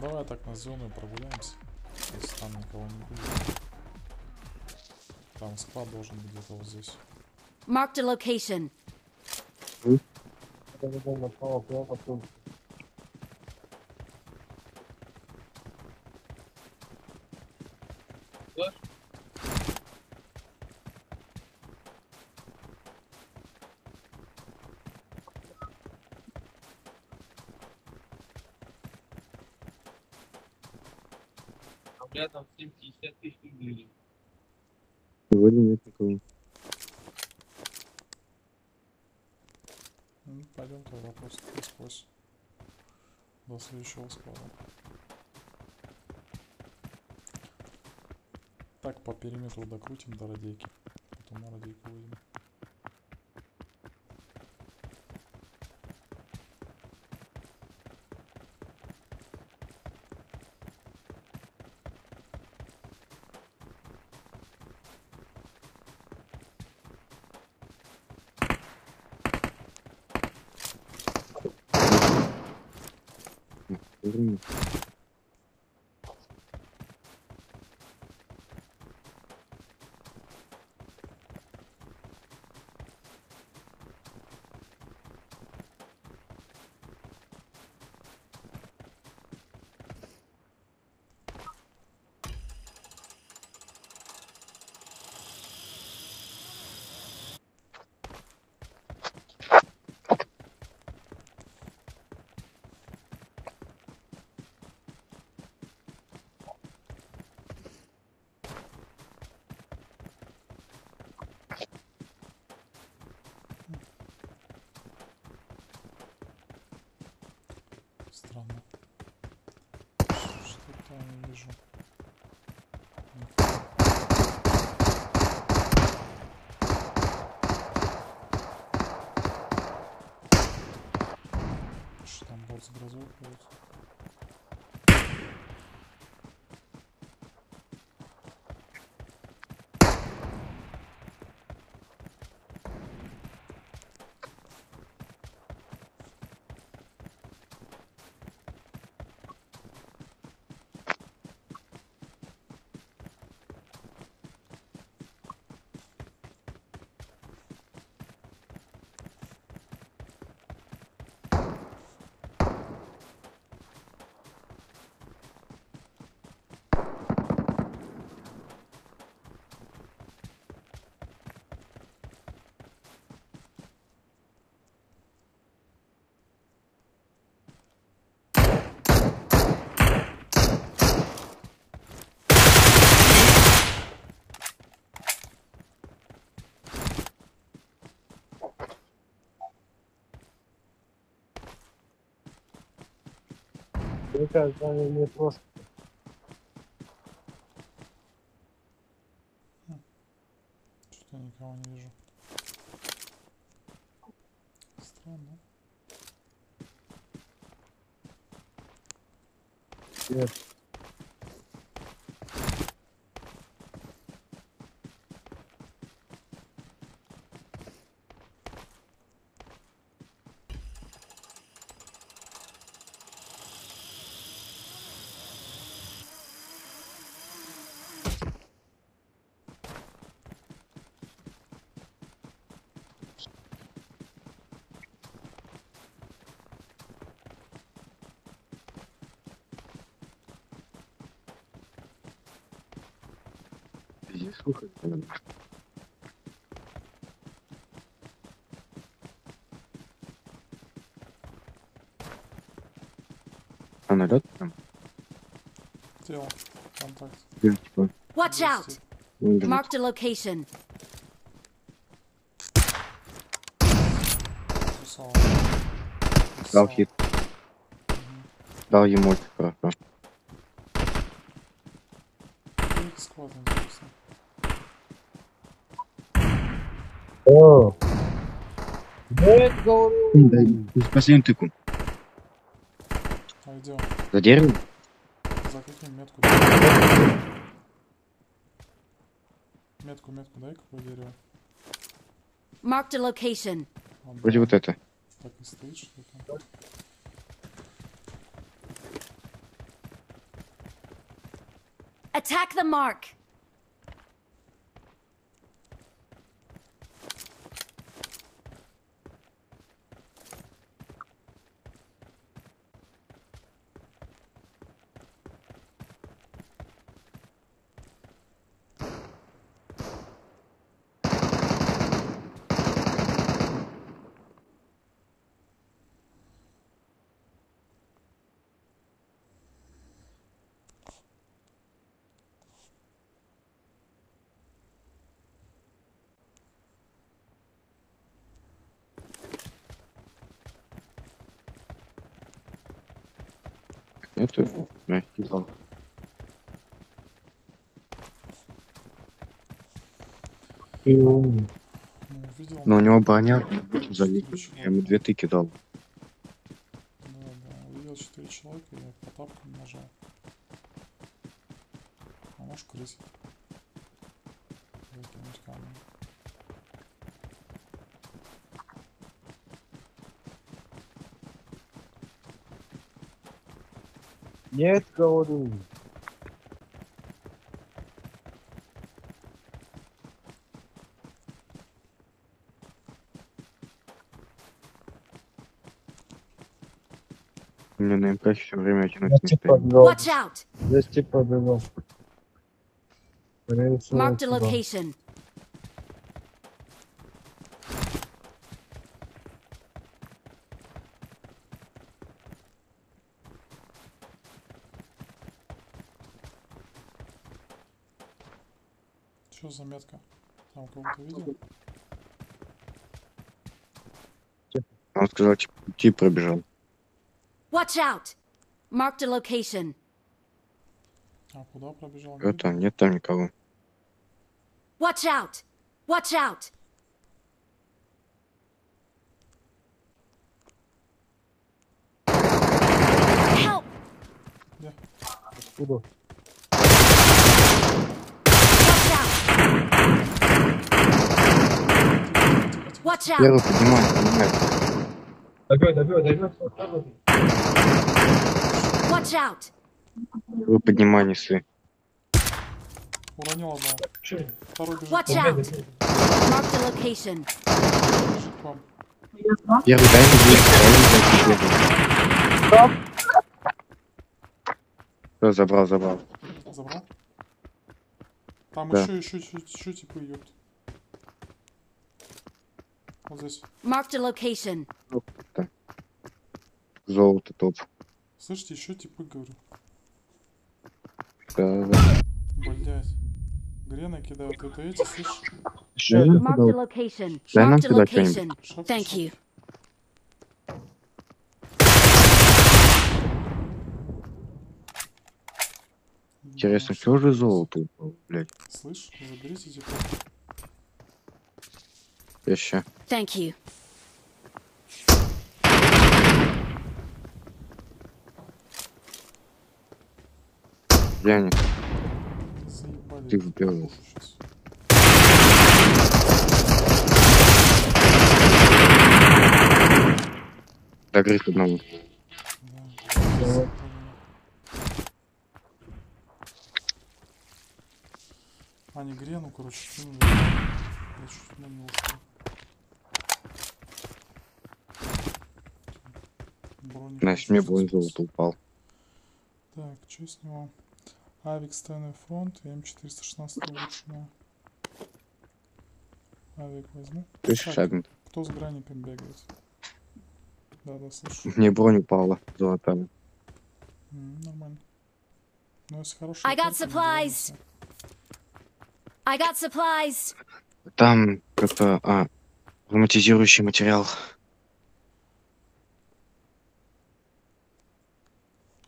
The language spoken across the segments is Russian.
Давай так на зону прогуляемся. Если там никого не будет. Там склад должен быть где-то вот здесь. Marked a location. А у меня там 750 тысяч рублей. Сегодня нет никого. Ну, пойдем тогда просто насквозь. До следующего склада. Так, по периметру докрутим до радейки. Потом на радейку выйдем. Странно. Что-то не вижу. Что там бот с грозой? Мне кажется, они мне просто Что-то я никого не вижу. Странно. Нет. Здесь слухать надо. А налет там? Тело. Контакт. Или типа? Watch out! ну, или Marked a location. Сусал. Дал хит. Дал ему очень хорошо. Склад интересно. О! Да, я говорю. Дай, последнюю тыку. За деревом? За каким метку? Метку, метку дай, какое дерево. Marked a location. Вроде да, вот это. Так и стоит что-то. Attack the mark. Это мягкий умный. Ну. Но у него броня залить. Я ему две тыки дал. Да, да, увидел 4 человека, я по тапкам нажал. А может крысить. Выкинуть. Нет, говорю. Мне на МК все время тянуть Я не типа стоит. Watch out. Типа всего, Marked a сюда. location. Что за метка? Там кого-то видел? Он сказал, типа, тип пробежал. Watch out. Marked a location. А куда пробежал? Это, видел? нет там никого. Watch out. Watch out. Help. Откуда out. Watch out. Первый поднимай, поднимай. Добей, добей, добей. Watch out. Первый поднимай, несы. Уронил одного. Второй бежит, Watch out. Marked a location. бежит. Первый дай мне две, дай мне. Все, забрал, забрал. Забрал? Там Да. еще, еще, еще, еще типа ёпт. Вот здесь. Marked a location. Золото топ. Слышите, еще типы, говорю. Да, да. Блять. Грены кидают. Это эти, слышишь? Еще Да, один. Marked a location. Дай нам location. что-нибудь. Thank you. Интересно, что же золото упало, блядь? Слышь, заберите типа. Я ща. Thank you. Где они? Заебали. Ты в щас. Догрыз одному. Да. Они грену, короче, кинули. Я чуть на него ушел. Броник. Значит, мне бронь золото упал. Так, что с него? Авик Стэнли фронт, М416 улучшенная. Авик возьму. Ты Так. шагнут. Кто с граником бегает? Да, да, слышу. Мне бронь упала золотая. Нормально. Ну, если хороший. I got supplies. I got supplies. Там как-то, а, ароматизирующий материал.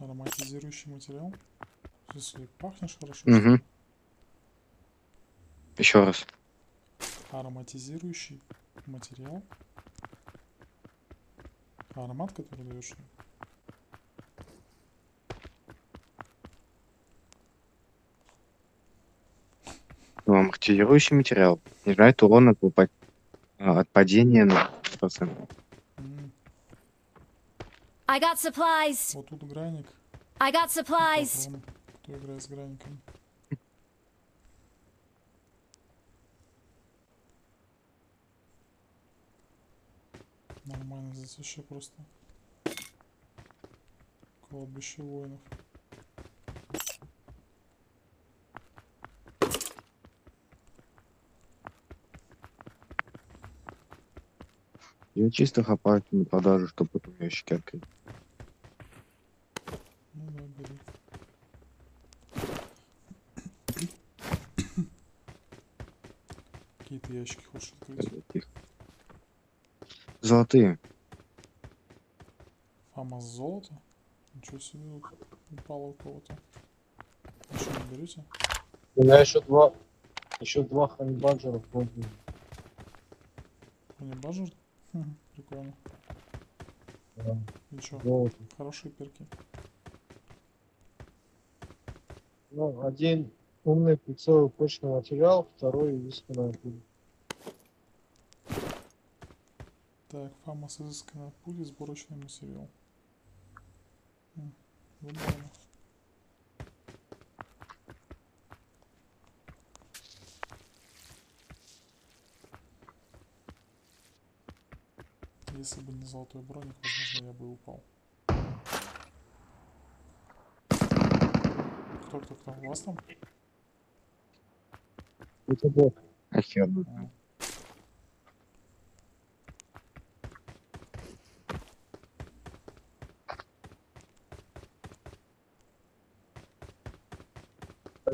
Ароматизирующий материал. Если пахнешь хорошо. Угу. Еще раз. Ароматизирующий материал. Аромат, который даешь. Ну, амортизирующий материал снижает урон от, а, от падения на процент. I got supplies. Вот тут граник. I got supplies. Кто играет с граником? Нормально здесь вообще просто. Кладбище воинов. Я чисто хапаю на продажу, чтобы потом ящики открыть. Ну да, бери. Ящики хочешь открыть? Их. Золотые. Фамас золото? Ничего себе упало у кого-то. А что, не берете? У меня еще два, еще два ханибаджера помню. Не бажер? Хм, Прикольно. Да, чё? золото. Хорошие перки. Ну, один умный прицел и почный материал, второй изысканная пуля. Так, фамас изысканная пуля, сборочный материал. Забавно. Если бы не золотой броник, возможно, я бы упал. Кто, кто, кто? У вас там? Это бот. Хер. А.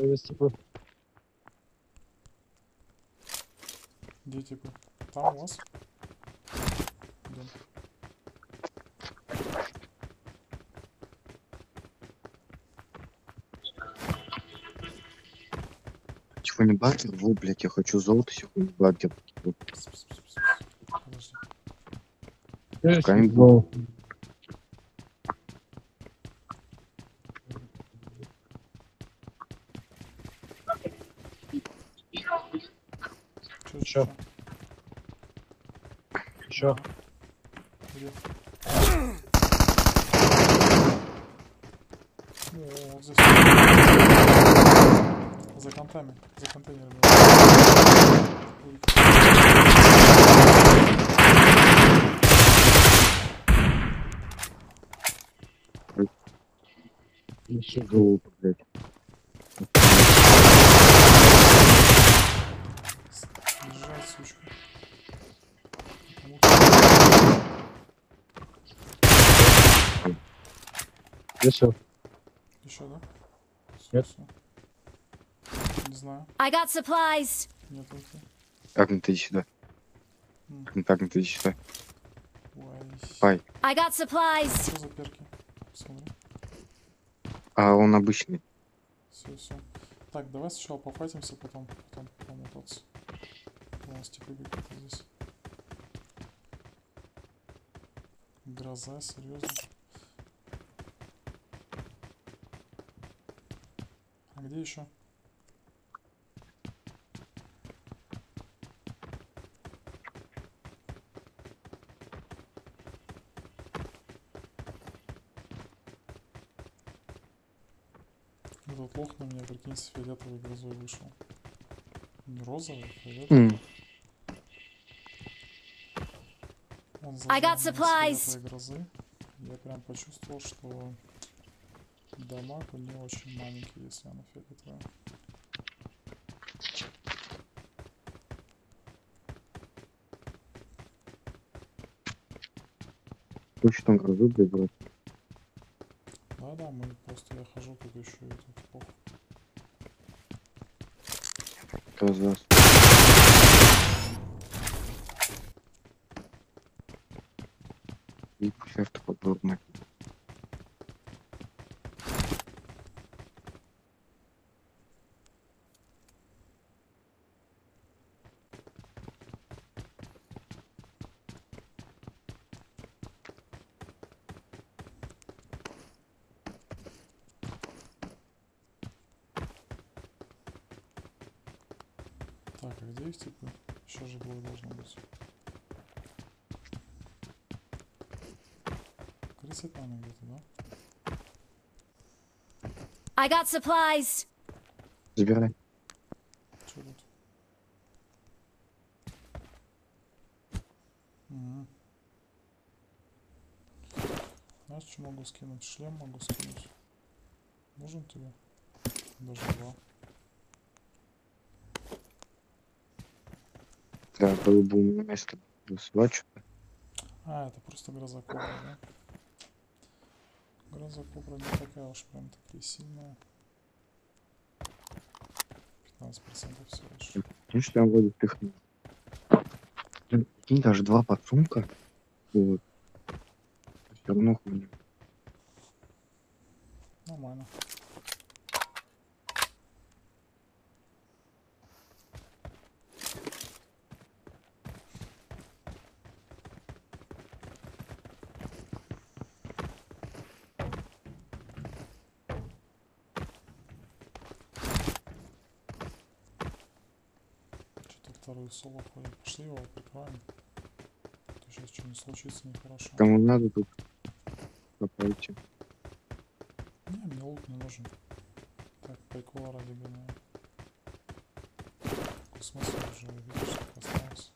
Есть типа Где типа? Там у вас? Идем. Чего не бартер? Во, блядь, я хочу золото, сегодня не пс. Подожди. Камень. Еще. О, вот здесь. За контами, за контейнерами. Еще Золото, блядь. Еще. Еще, да? Нет. Всё. Не знаю. I got supplies. Нет, окей. Как ты иди сюда? Как ты иди сюда? Пай. I got supplies. Что за перки? Смотри. А он обычный. Все, все. Так, давай сначала пофайтимся, потом, потом, потом мотаться. У нас типа какие-то здесь. Гроза, серьезно. А где еще? Этот лох на меня, прикинь, с фиолетовой грозой вышел. Не розовый, фиолетовый. I Он got меня с supplies. грозы. Я прям почувствовал, что дамаг у нее очень маленький, если она фиолетовая. Хочешь там грозу, блядь? Да-да, мы просто я хожу тут еще и тут пох. Гроза. И к черту подобное. Так, а где их типы? Еще же двое должно быть. Крысят, наверное, где-то, да? I got supplies. Забирай. Че тут? Мгм. Знаешь, что могу скинуть? Шлем могу скинуть. Нужен тебе? Даже два. Да, было бы у меня место. Свачу. А, это просто гроза кобра, да? Гроза кобра не такая уж прям такие сильная. 15% всего лишь. Конечно, я вроде пихнул. Блин, Прикинь, даже два подсумка. Вот. Все равно хуйня. Нормально. Что-то второй соло ходит. Пошли его прикроем. А То сейчас что-нибудь случится нехорошо. Кому надо тут попойти. Не, мне лук не нужен. Так, прикола ради гоняю. Какой смысл уже, видишь, как осталось.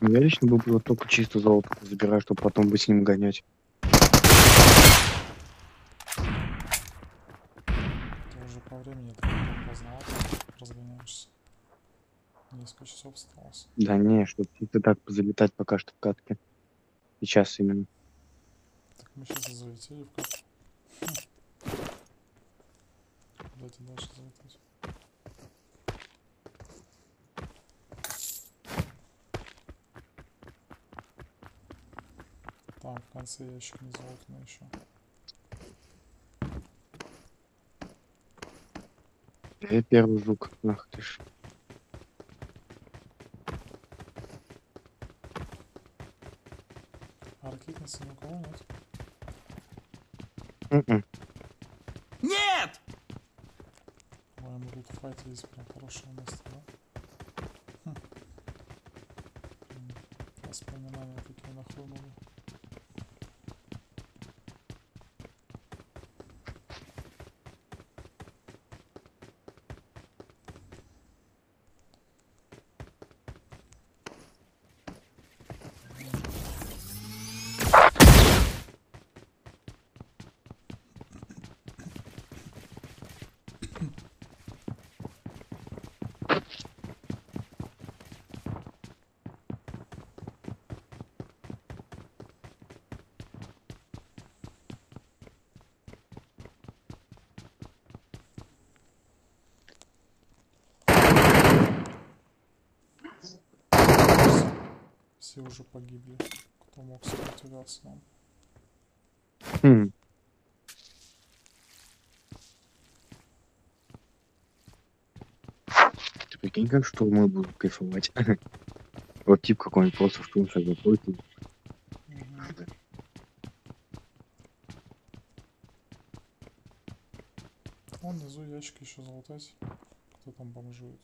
Я лично бы было только чисто золото забираю, чтобы потом бы с ним гонять. Ты уже по времени это потом познал, разгоняешься. Несколько часов осталось. Да не, чтобы чисто так позалетать пока что в катке. Сейчас именно. Так мы сейчас залетели в катку. Хм. Тебе дальше залетать? Там в конце ящик не залутано еще. Я первый жук. Ах ты ж. А ракетницы ни у кого нет? М-м. По-моему, тут файте есть прям хорошее место, да? Хм. Воспоминания такие нахлынули. Все уже погибли, кто мог сопротивляться нам. Хм. Ты прикинь, как штурмы будут кайфовать. Вот тип какой-нибудь просто штурм сейчас заходит. Вон внизу ящик еще залутать. Кто там бомжует?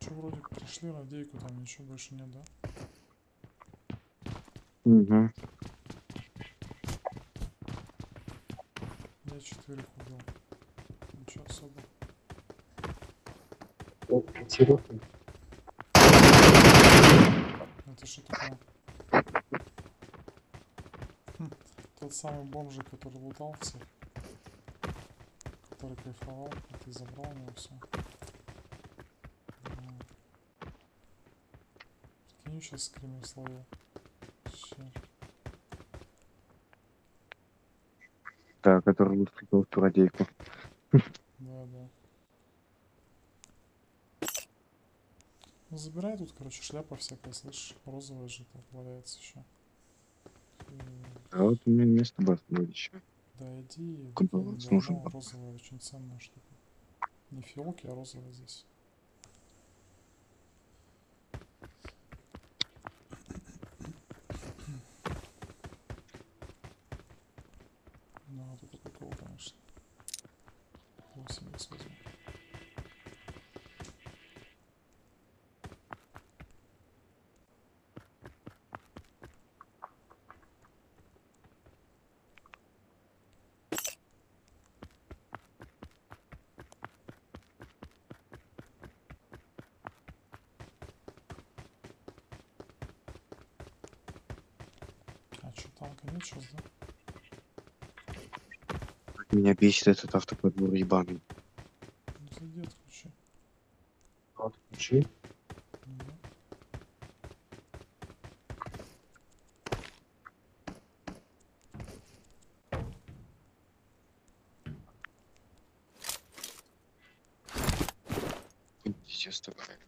Че, пришли радейку, там ничего больше нет, да? Мгм. Я четырех убил. Ничего особо. О, пятерка. Это что такое? Хм, Тот самый бомжик, который лутал всех. Который кайфовал, а ты забрал у него все. Прикинь, сейчас скример словил. Да, который выступил в ту радейку. Да, да. Ну забирай тут, короче, шляпа всякая, слышишь? Розовая же тут валяется еще. э, А вот у меня место еще. Да иди, в Компромат Гене нужен розовая очень ценная штука. Не фиолки, а розовая здесь. Ну, вот это прикол, конечно. 8 x возьму. А сейчас, да? Меня бесит этот автоподбор ебаный. Ну, зайди, отключи. Отключи. Ну, Сейчас такое.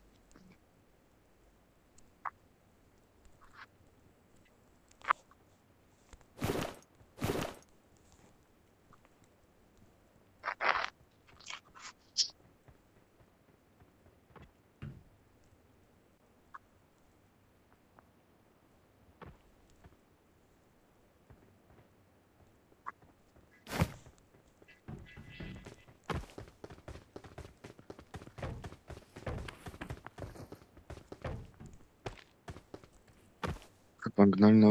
Погнали на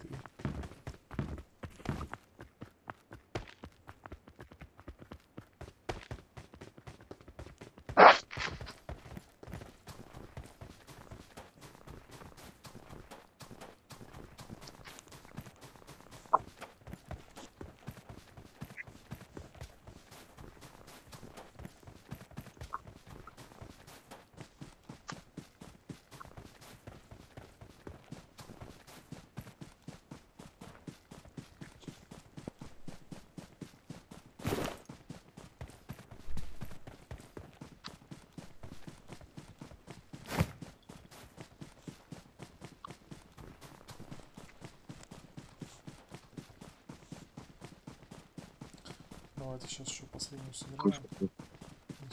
Давайте сейчас еще последнюю сыграем. Кучу. И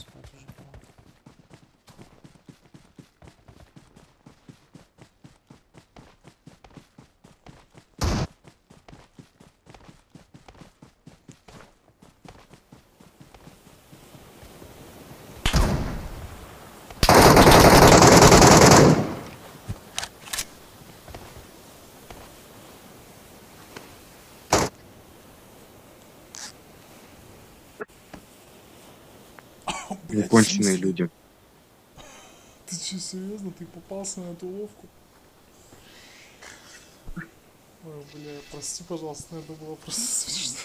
спать уже пора. Блядь, Конченые люди. Ты что, серьезно? Ты попался на эту ловку? Ой, бля, прости, пожалуйста, но это было просто смешно.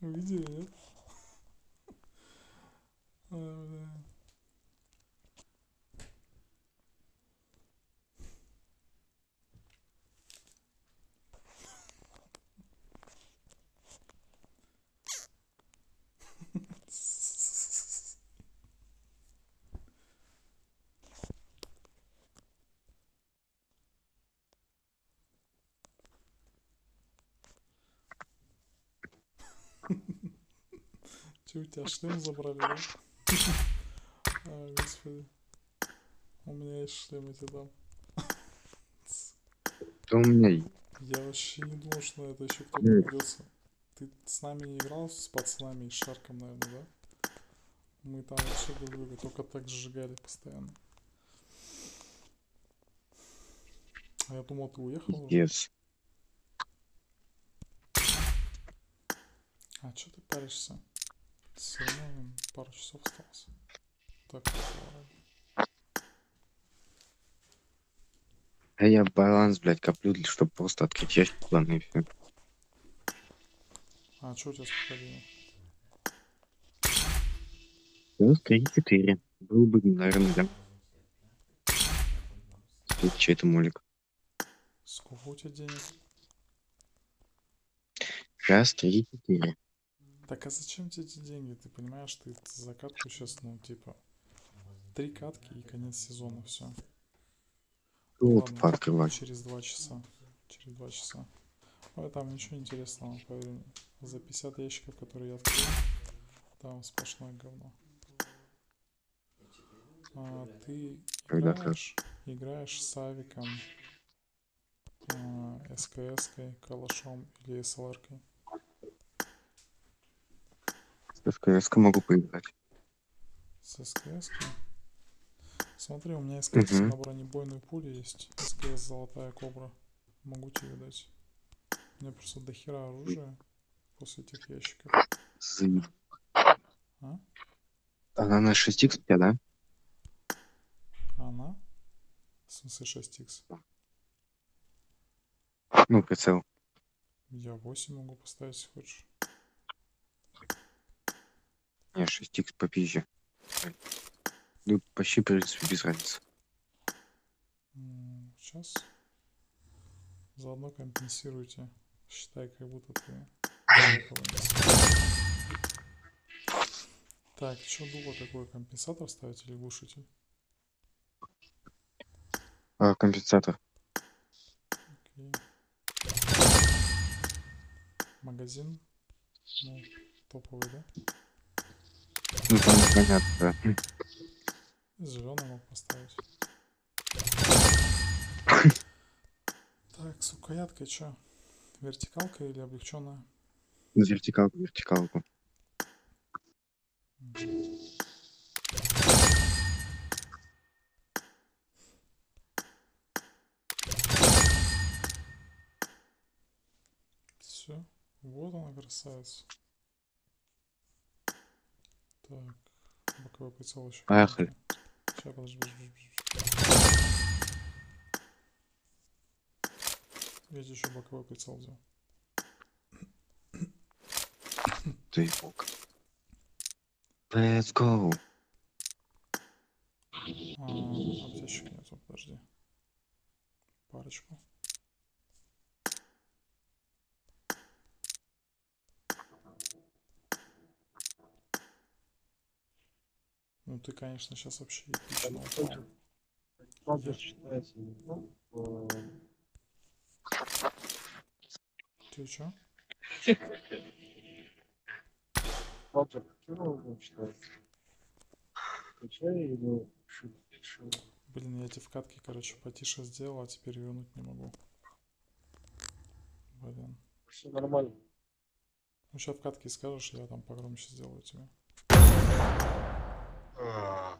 Видели, нет? Ой, бля. Че, у тебя шлем забрали, да? А, господи. У меня есть шлем, я тебе дам. Да у меня Я вообще не думал, что на это еще кто-то придется. Ты с нами не играл, с пацанами и Шарком, наверное, да? Мы там вообще друг друга только так сжигали постоянно. А я думал, ты уехал уже. А что ты паришься? Блин, пару часов осталось. Так. А я баланс, блядь, коплю, чтобы просто открыть ящик планы и все. А, что у тебя с попадением? Плюс 3-4. Был бы, наверное, да. Это чей-то молик. Сколько у тебя денег? Раз, три, четыре. Так а зачем тебе эти деньги? Ты понимаешь, ты за катку сейчас, ну, типа, три катки и конец сезона, все. Вот пооткрывать. Через два часа. Через два часа. Ой, там ничего интересного, поверь. За 50 ящиков, которые я открыл, там сплошное говно. А, ты Когда играешь, играешь с Авиком, а, СКС-кой, Калашом или СЛР-кой? С СКС могу поиграть. С СКС? Смотри, у меня СКС Мгм. на бронебойную пулю есть. СКС Золотая Кобра. Могу тебе дать. У меня просто дохера оружия после этих ящиков. Заеб- А? Она на 6 у да? Она? В смысле 6х? Ну, прицел. Я 8 могу поставить, если хочешь. Не, 6х попизже. Ну, почти, в принципе, без разницы. Сейчас. Заодно компенсируйте. Считай, как будто ты. Так, что дуло какой? Компенсатор ставить или глушитель? А, компенсатор. Окей. Магазин. Ну, топовый, да? Ну, там понятно. Зеленый мог поставить. Так, с рукояткой что? Вертикалка или облегченная? Вертикалку, вертикалку. Все. Вот она, красавица. Так. Боковой прицел еще. Поехали. Сейчас, подожди, подожди, подожди. Я тебе еще боковой прицел взял. Ты бог. Let's go. А, аптечек нету, подожди. Парочку. Ну ты, конечно, сейчас вообще эпично упал. Считается, ну, Ты чё? считается? Качай шут? шут? Блин, я тебе в катке, короче, потише сделал, а теперь вернуть не могу. Блин. Все нормально. Ну сейчас в катке скажешь, я там погромче сделаю тебе. А,